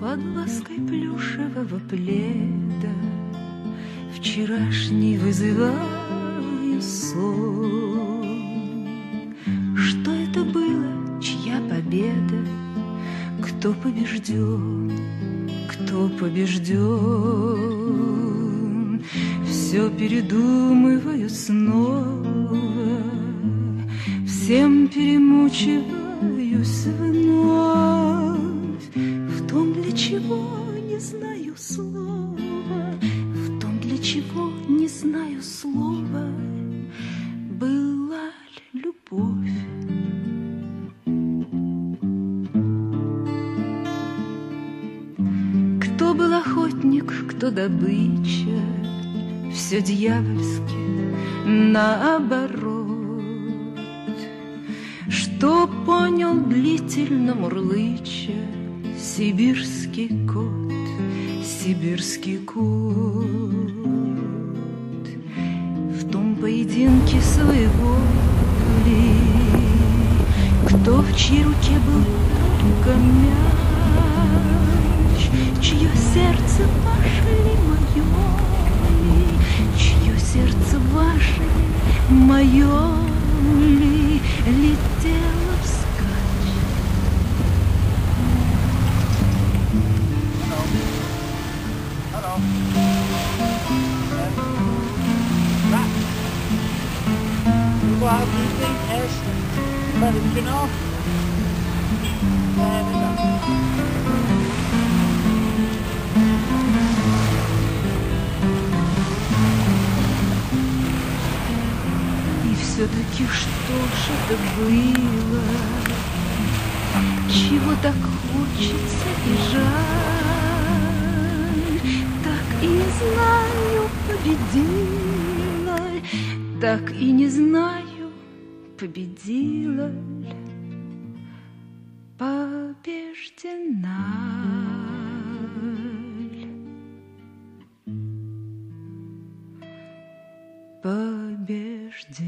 Под лаской плюшевого пледа Вчерашний вызываю сон Что это было, чья победа? Кто побежден, кто побежден? Все передумываю снова Всем перемучиваюсь вновь том, для чего не знаю слова В том, для чего не знаю слова Была ли любовь? Кто был охотник, кто добыча? Все дьявольски наоборот. Что понял длительно мурлыча Сибирский кот, сибирский кот. В том поединке своего ли Кто в чьей руке был только мяч. Чье сердце ваше ли мое ли? Чье сердце ваше ли мое ли? Летело И все-таки что же это было? Чего так хочется и жаль? Победила Так и не знаю, победила ль, Побеждена побеждена.